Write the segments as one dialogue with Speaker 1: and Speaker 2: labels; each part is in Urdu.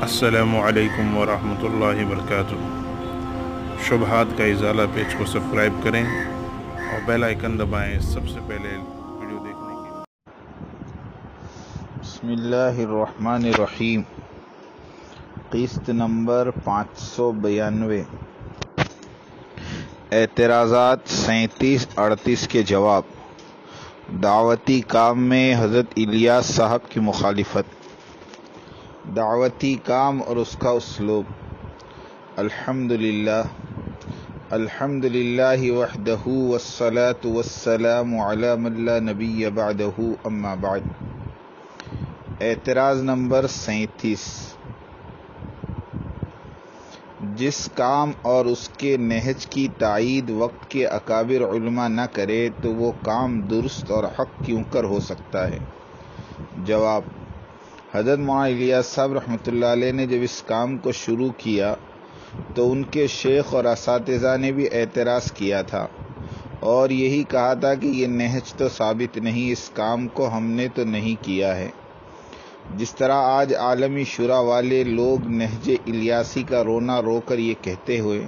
Speaker 1: السلام علیکم ورحمۃ اللہ وبرکاتہ۔ شبہات کا ازالہ پیج کو سبسکرائب کریں اور بیل آئکن دبائیں سب سے پہلے ویڈیو دیکھنے کے لیے۔
Speaker 2: بسم اللہ الرحمن الرحیم۔ قسط نمبر پانچ سو بیانوے اعتراضات سینتیس اڑتیس کے جواب۔ دعوتی کام میں حضرت الیاس صاحب کی مخالفت۔ دعوتی کام اور اس کا اسلوب۔ الحمد للہ الحمد للہ وحدہ والصلاة والسلام علی من لا نبی بعدہ، اما بعد۔ اعتراض نمبر سینتیس۔ جس کام اور اس کے نہج کی تائید وقت کے اکابر علماء نہ کرے تو وہ کام درست اور حق کیوں کر ہو سکتا ہے؟ جواب حضرت معلیہ صاحب رحمۃ اللہ علیہ نے جب اس کام کو شروع کیا تو ان کے شیخ اور اساتذہ نے بھی اعتراض کیا تھا اور یہی کہا تھا کہ یہ نہج تو ثابت نہیں، اس کام کو ہم نے تو نہیں کیا ہے۔ جس طرح آج عالمی شرا والے لوگ نہج الیاسی کا رونا رو کر یہ کہتے ہوئے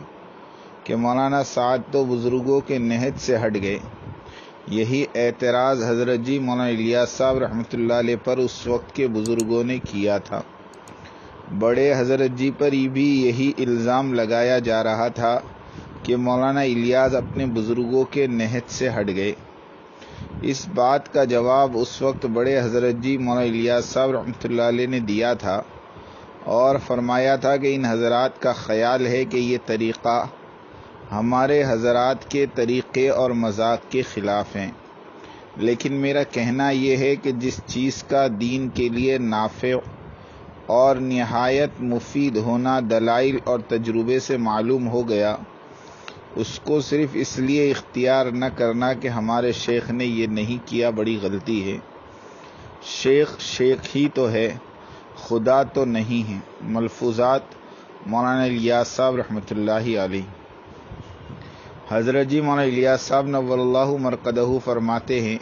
Speaker 2: کہ مولانا سعد تو بزرگوں کے نہج سے ہٹ گئے۔ یہی اعتراض حضرت جی مولانا الیاس صاحب رحمۃ اللہ علیہ پر اس وقت کے بزرگوں نے کیا تھا۔ بڑے حضرت جی پر بھی یہی الزام لگایا جا رہا تھا کہ مولانا الیاس اپنے بزرگوں کے نہج سے ہٹ گئے۔ اس بات کا جواب اس وقت بڑے حضرت جی مولانا الیاس صاحب رحمۃ اللہ علیہ نے دیا تھا اور فرمایا تھا کہ ان حضرات کا خیال ہے کہ یہ طریقہ ہمارے حضرات کے طریقے اور مذاق کے خلاف ہیں۔ لیکن میرا کہنا یہ ہے کہ جس چیز کا دین کے لیے نافع اور نہایت مفید ہونا دلائل اور تجربے سے معلوم ہو گیا، اس کو صرف اس لیے اختیار نہ کرنا کہ ہمارے شیخ نے یہ نہیں کیا بڑی غلطی ہے۔ شیخ شیخ ہی تو ہے، خدا تو نہیں ہے۔ ملفوظات مولانا الیاس صاحب رحمۃ اللہ علیہ۔ حضرت جی مولانا الیاس صاحب نور اللہ مرکدہ فرماتے ہیں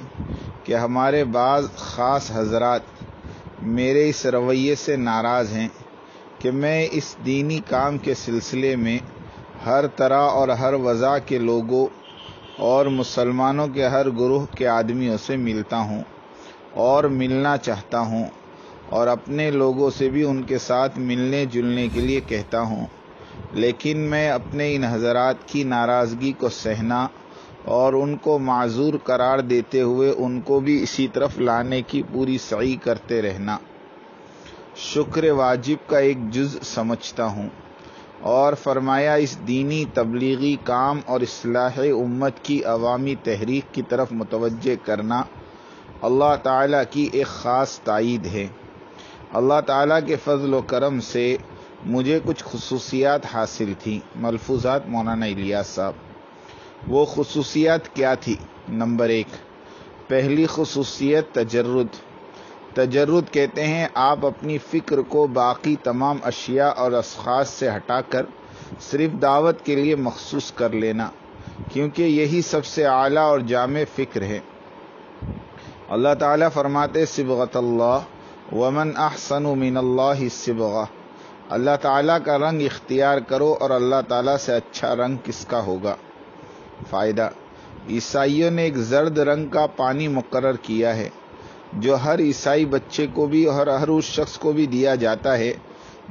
Speaker 2: کہ ہمارے بعض خاص حضرات میرے اس رویے سے ناراض ہیں کہ میں اس دینی کام کے سلسلے میں ہر طرح اور ہر وضع کے لوگوں اور مسلمانوں کے ہر گروہ کے آدمیوں سے ملتا ہوں اور ملنا چاہتا ہوں اور اپنے لوگوں سے بھی ان کے ساتھ ملنے جلنے کے لیے کہتا ہوں۔ لیکن میں اپنے ان حضرات کی ناراضگی کو سہنا اور ان کو معذور قرار دیتے ہوئے ان کو بھی اسی طرف لانے کی پوری سعی کرتے رہنا۔ شکر واجب کا ایک جز سمجھتا ہوں۔ اور فرمایا، اس دینی تبلیغی کام اور اصلاح امت کی عوامی تحریک کی طرف متوجہ کرنا اللہ تعالیٰ کی ایک خاص تائید ہے۔ اللہ تعالیٰ کے فضل و کرم سے مجھے کچھ خصوصیات حاصل تھیں۔ ملفوظات مولانا الیاس صاحب۔ وہ خصوصیات کیا تھی؟ نمبر ایک۔ پہلی خصوصیت تجرد۔ تجرد کہتے ہیں آپ اپنی فکر کو باقی تمام اشیاء اور اشخاص سے ہٹا کر صرف دعوت کے لیے مخصوص کر لینا، کیونکہ یہی سب سے اعلیٰ اور جامع فکر ہے۔ اللہ تعالیٰ فرماتے سبغت اللہ ومن احسن من اللہ سبغہ۔ اللہ تعالیٰ کا رنگ اختیار کرو اور اللہ تعالیٰ سے اچھا رنگ کس کا ہوگا؟ فائدہ، عیسائیوں نے ایک زرد رنگ کا پانی مقرر کیا ہے، جو ہر عیسائی بچے کو بھی اور ہر اس شخص کو بھی دیا جاتا ہے،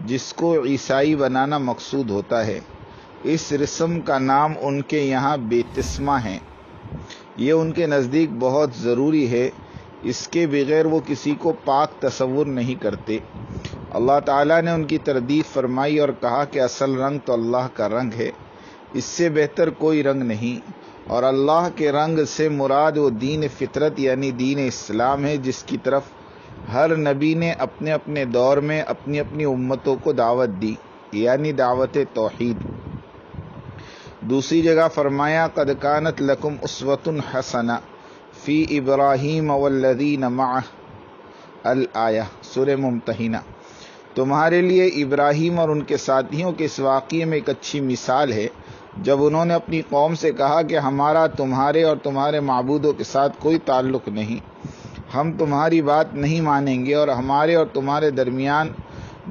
Speaker 2: جس کو عیسائی بنانا مقصود ہوتا ہے۔ اس رسم کا نام ان کے یہاں بیتسمہ ہیں یہ ان کے نزدیک بہت ضروری ہے، اس کے بغیر وہ کسی کو پاک تصور نہیں کرتے۔ اللہ تعالیٰ نے ان کی تردید فرمائی اور کہا کہ اصل رنگ تو اللہ کا رنگ ہے، اس سے بہتر کوئی رنگ نہیں۔ اور اللہ کے رنگ سے مراد وہ دین فطرت یعنی دین اسلام ہے، جس کی طرف ہر نبی نے اپنے اپنے دور میں اپنی اپنی امتوں کو دعوت دی یعنی دعوت توحید۔ دوسری جگہ فرمایا، قد کانت لکم اسوت حسنا فی ابراہیم والذین معہ۔ الآیہ سر ممتحنہ۔ تمہارے لیے ابراہیم اور ان کے ساتھیوں کے اس واقعے میں ایک اچھی مثال ہے۔ جب انہوں نے اپنی قوم سے کہا کہ ہمارا تمہارے اور تمہارے معبودوں کے ساتھ کوئی تعلق نہیں، ہم تمہاری بات نہیں مانیں گے اور ہمارے اور تمہارے درمیان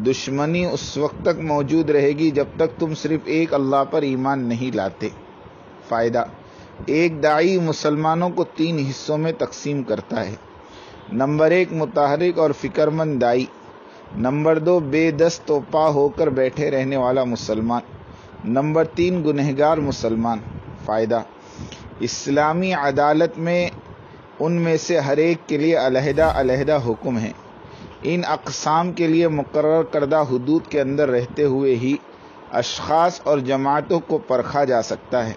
Speaker 2: دشمنی اس وقت تک موجود رہے گی جب تک تم صرف ایک اللہ پر ایمان نہیں لاتے۔ فائدہ، ایک دائی مسلمانوں کو تین حصوں میں تقسیم کرتا ہے۔ نمبر ایک، متحرک اور فکر مند دائی نمبر دو، بے دست و پا ہو کر بیٹھے رہنے والا مسلمان۔ نمبر تین، گنہگار مسلمان۔ فائدہ۔ اسلامی عدالت میں ان میں سے ہر ایک کے لیے علیحدہ علیحدہ حکم ہیں ان اقسام کے لیے مقرر کردہ حدود کے اندر رہتے ہوئے ہی اشخاص اور جماعتوں کو پرکھا جا سکتا ہے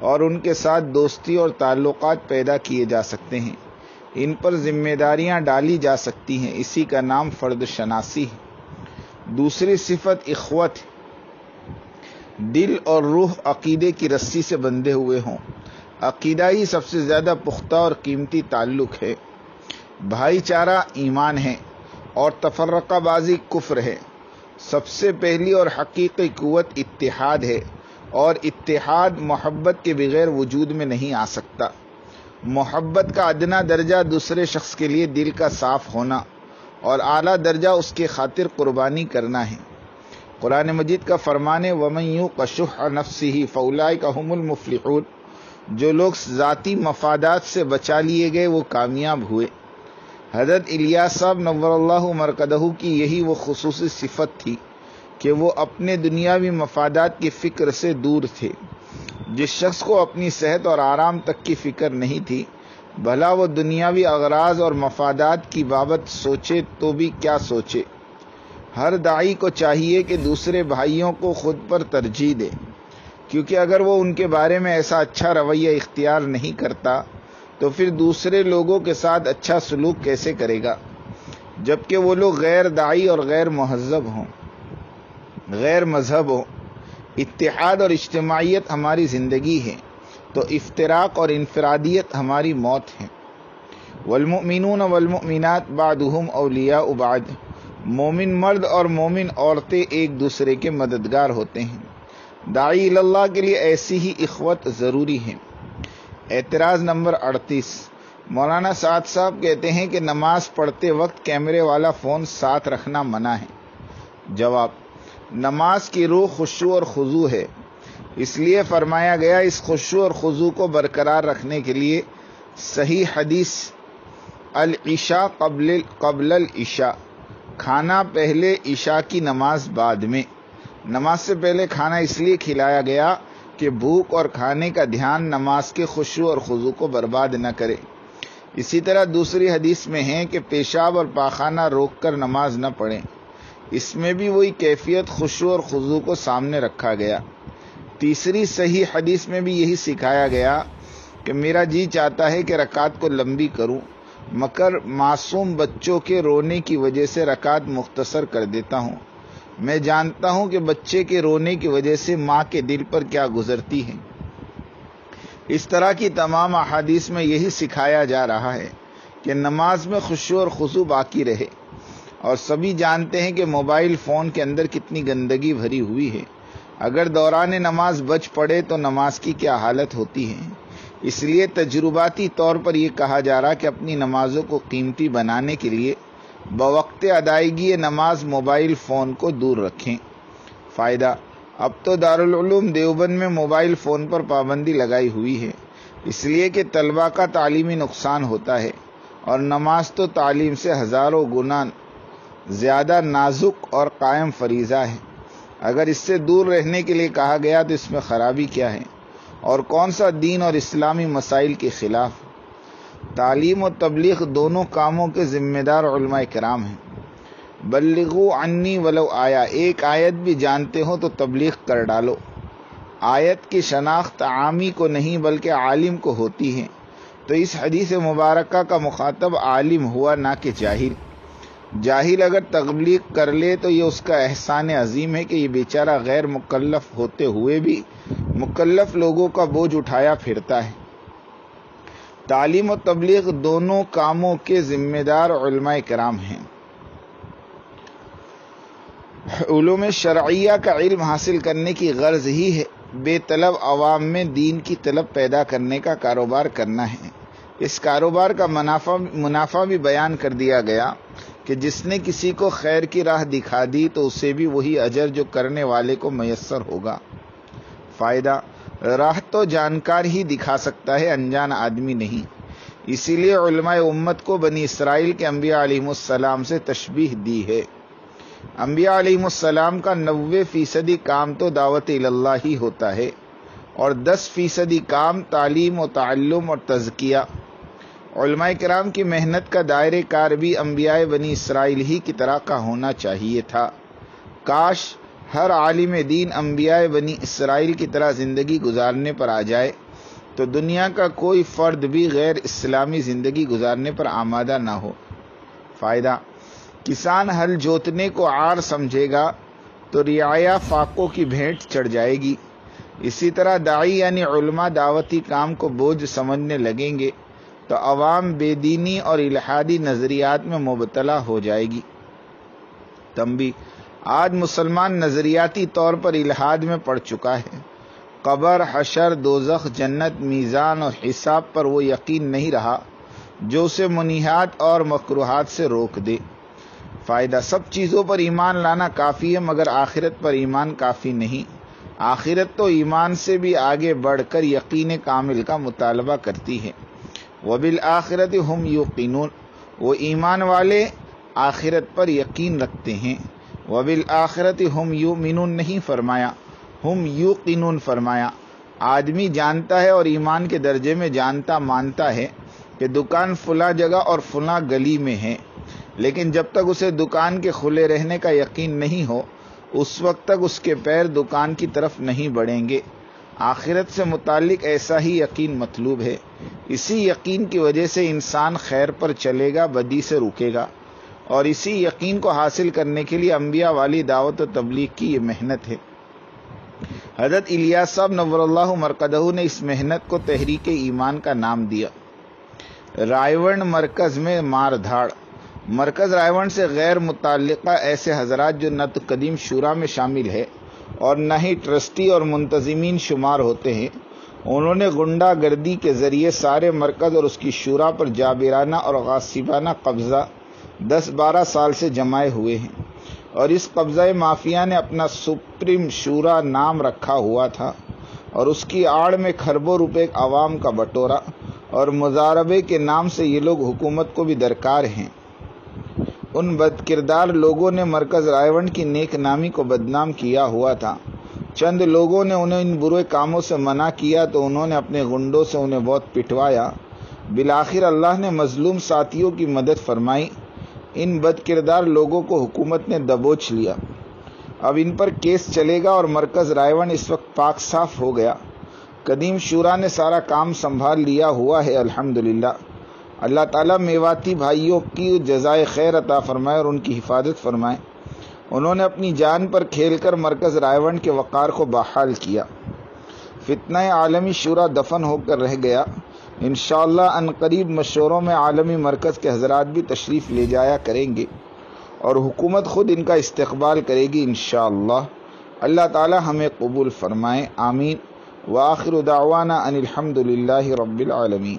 Speaker 2: اور ان کے ساتھ دوستی اور تعلقات پیدا کیے جا سکتے ہیں۔ ان پر ذمہ داریاں ڈالی جا سکتی ہیں۔ اسی کا نام فرد شناسی ہے۔ دوسری صفت اخوت۔ دل اور روح عقیدے کی رسی سے بندھے ہوئے ہوں۔ عقیدہ ہی سب سے زیادہ پختہ اور قیمتی تعلق ہے۔ بھائی چارہ ایمان ہے اور تفرقہ بازی کفر ہے۔ سب سے پہلی اور حقیقی قوت اتحاد ہے اور اتحاد محبت کے بغیر وجود میں نہیں آ سکتا۔ محبت کا ادنا درجہ دوسرے شخص کے لیے دل کا صاف ہونا اور اعلیٰ درجہ اس کے خاطر قربانی کرنا ہے۔ قرآن مجید کا فرمانے ومیوں کشح نفسی ہی فولا کا حم المفلحون۔ جو لوگ ذاتی مفادات سے بچا لیے گئے، وہ کامیاب ہوئے۔ حضرت الیاس صاحب نور اللہ مرکدہ کی یہی وہ خصوصی صفت تھی کہ وہ اپنے دنیاوی مفادات کی فکر سے دور تھے۔ جس شخص کو اپنی صحت اور آرام تک کی فکر نہیں تھی، بھلا وہ دنیاوی اغراض اور مفادات کی بابت سوچے تو بھی کیا سوچے؟ ہر دائی کو چاہیے کہ دوسرے بھائیوں کو خود پر ترجیح دے، کیونکہ اگر وہ ان کے بارے میں ایسا اچھا رویہ اختیار نہیں کرتا، تو پھر دوسرے لوگوں کے ساتھ اچھا سلوک کیسے کرے گا؟ جبکہ وہ لوگ غیر دائی اور غیر مہذب ہوں، غیر مذہب ہوں۔ اتحاد اور اجتماعیت ہماری زندگی ہے، تو افطراک اور انفرادیت ہماری موت ہے۔ والمؤمنون والمؤمنات بعدهم اولیاء بعد مومن مرد اور مومن عورتیں ایک دوسرے کے مددگار ہوتے ہیں۔ داعی اللہ کے لیے ایسی ہی اخوت ضروری ہے۔ اعتراض نمبر اڑتیس۔ مولانا سعد صاحب کہتے ہیں کہ نماز پڑھتے وقت کیمرے والا فون ساتھ رکھنا منع ہے۔ جواب نماز کی روح خوشو اور خضو ہے۔ اس لیے فرمایا گیا اس خوشو اور خضو کو برقرار رکھنے کے لیے صحیح حدیث العشاء قبل قبل العشاء۔ کھانا پہلے عشاء کی نماز بعد میں۔ نماز سے پہلے کھانا اس لیے کھلایا گیا کہ بھوک اور کھانے کا دھیان نماز کے خوشو اور خضو کو برباد نہ کرے۔ اسی طرح دوسری حدیث میں ہے کہ پیشاب اور پاخانہ روک کر نماز نہ پڑھیں۔ اس میں بھی وہی کیفیت خوشو اور خضو کو سامنے رکھا گیا۔ تیسری صحیح حدیث میں بھی یہی سکھایا گیا کہ میرا جی چاہتا ہے کہ رکعت کو لمبی کروں، مگر معصوم بچوں کے رونے کی وجہ سے رکعت مختصر کر دیتا ہوں۔ میں جانتا ہوں کہ بچے کے رونے کی وجہ سے ماں کے دل پر کیا گزرتی ہے۔ اس طرح کی تمام احادیث میں یہی سکھایا جا رہا ہے کہ نماز میں خوشو اور خصو باقی رہے۔ اور سبھی جانتے ہیں کہ موبائل فون کے اندر کتنی گندگی بھری ہوئی ہے۔ اگر دوران نماز بچ پڑے تو نماز کی کیا حالت ہوتی ہے؟ اس لیے تجرباتی طور پر یہ کہا جا رہا کہ اپنی نمازوں کو قیمتی بنانے کے لیے بوقت ادائیگی نماز موبائل فون کو دور رکھیں۔ فائدہ، اب تو دارالعلوم دیوبند میں موبائل فون پر پابندی لگائی ہوئی ہے۔ اس لیے کہ طلبہ کا تعلیمی نقصان ہوتا ہے اور نماز تو تعلیم سے ہزاروں گنا زیادہ نازک اور قائم فریضہ ہے۔ اگر اس سے دور رہنے کے لیے کہا گیا تو اس میں خرابی کیا ہے؟ اور کون سا دین اور اسلامی مسائل کے خلاف؟ تعلیم و تبلیغ دونوں کاموں کے ذمہ دار علماء کرام ہیں۔ بلغو انی ولو آیا، ایک آیت بھی جانتے ہو تو تبلیغ کر ڈالو۔ آیت کی شناخت عامی کو نہیں بلکہ عالم کو ہوتی ہے۔ تو اس حدیث مبارکہ کا مخاطب عالم ہوا نہ کہ جاہل۔ جاہل اگر تبلیغ کر لے تو یہ اس کا احسان عظیم ہے کہ یہ بیچارہ غیر مکلف ہوتے ہوئے بھی مکلف لوگوں کا بوجھ اٹھایا پھرتا ہے۔ تعلیم و تبلیغ دونوں کاموں کے ذمہ دار علماء کرام ہیں۔ علوم شرعیہ کا علم حاصل کرنے کی غرض ہی ہے بے طلب عوام میں دین کی طلب پیدا کرنے کا کاروبار کرنا ہے۔ اس کاروبار کا منافع منافع بھی بیان کر دیا گیا۔ کہ جس نے کسی کو خیر کی راہ دکھا دی تو اسے بھی وہی اجر جو کرنے والے کو میسر ہوگا۔ فائدہ، راہ تو جانکار ہی دکھا سکتا ہے، انجان آدمی نہیں۔ اسی لیے علماء امت کو بنی اسرائیل کے انبیاء علیہ السلام سے تشبیح دی ہے۔ انبیاء علیہ السلام کا نوے فیصدی کام تو دعوت اللہ ہی ہوتا ہے اور دس فیصدی کام تعلیم و تعلم اور تزکیہ۔ علماء کرام کی محنت کا دائرے کار بھی انبیاء بنی اسرائیل ہی کی طرح کا ہونا چاہیے تھا۔ کاش ہر عالم دین انبیاء بنی اسرائیل کی طرح زندگی گزارنے پر آ جائے، تو دنیا کا کوئی فرد بھی غیر اسلامی زندگی گزارنے پر آمادہ نہ ہو۔ فائدہ، کسان ہل جوتنے کو آر سمجھے گا تو رعایا فاقوں کی بھینٹ چڑھ جائے گی۔ اسی طرح دائی یعنی علماء دعوتی کام کو بوجھ سمجھنے لگیں گے۔ تو عوام بے دینی اور الحادی نظریات میں مبتلا ہو جائے گی۔ تمبی آج مسلمان نظریاتی طور پر الحاد میں پڑ چکا ہے۔ قبر، حشر، دوزخ، جنت، میزان اور حساب پر وہ یقین نہیں رہا جو اسے منیحات اور مقروحات سے روک دے۔ فائدہ، سب چیزوں پر ایمان لانا کافی ہے مگر آخرت پر ایمان کافی نہیں۔ آخرت تو ایمان سے بھی آگے بڑھ کر یقین کامل کا مطالبہ کرتی ہے۔ وبالآخرت ہم یوقینون وہ ایمان والے آخرت پر یقین رکھتے ہیں۔ وبالآخرت ہم یؤمنون نہیں فرمایا۔ ہم یوقینون فرمایا۔ آدمی جانتا ہے اور ایمان کے درجے میں جانتا مانتا ہے کہ دکان فلاں جگہ اور فلاں گلی میں ہے۔ لیکن جب تک اسے دکان کے کھلے رہنے کا یقین نہیں ہو، اس وقت تک اس کے پیر دکان کی طرف نہیں بڑھیں گے۔ آخرت سے متعلق ایسا ہی یقین مطلوب ہے۔ اسی یقین کی وجہ سے انسان خیر پر چلے گا، بدی سے رکے گا۔ اور اسی یقین کو حاصل کرنے کے لیے انبیاء والی دعوت و تبلیغ کی یہ محنت ہے۔ حضرت الیاس صاحب نور اللہ مرکدہ نے اس محنت کو تحریک ایمان کا نام دیا۔ رائے مرکز میں مار دھاڑ۔ مرکز رائے سے غیر متعلقہ ایسے حضرات جو نہ تو قدیم شورا میں شامل ہے اور نہ ہی ٹرسٹی اور منتظمین شمار ہوتے ہیں۔ انہوں نے گنڈا گردی کے ذریعے سارے مرکز اور اس کی شورا پر جابرانہ اور غاصبانہ قبضہ دس بارہ سال سے جمائے ہوئے ہیں۔ اور اس قبضہ مافیا نے اپنا سپریم شورا نام رکھا ہوا تھا اور اس کی آڑ میں کھربوں روپے عوام کا بٹورا اور مزاربے کے نام سے یہ لوگ حکومت کو بھی درکار ہیں۔ ان بد کردار لوگوں نے مرکز رائے کی نیک نامی کو بدنام کیا ہوا تھا۔ چند لوگوں نے انہیں ان برے کاموں سے منع کیا تو انہوں نے اپنے گنڈوں سے انہیں بہت پٹوایا۔ بالآخر اللہ نے مظلوم ساتھیوں کی مدد فرمائی۔ ان بد کردار لوگوں کو حکومت نے دبوچ لیا۔ اب ان پر کیس چلے گا اور مرکز رائے اس وقت پاک صاف ہو گیا۔ قدیم شورا نے سارا کام سنبھال لیا ہوا ہے، الحمدللہ۔ اللہ تعالیٰ میواتی بھائیوں کی جزائے خیر عطا فرمائے اور ان کی حفاظت فرمائے۔ انہوں نے اپنی جان پر کھیل کر مرکز رائے کے وقار کو بحال کیا۔ فتنہ عالمی شورا دفن ہو کر رہ گیا۔ انشاءاللہ ان قریب مشوروں میں عالمی مرکز کے حضرات بھی تشریف لے جایا کریں گے اور حکومت خود ان کا استقبال کرے گی انشاءاللہ۔ اللہ تعالی ہمیں قبول فرمائے، آمین۔ وآخر دعوانا ان الحمد للہ رب العالمین۔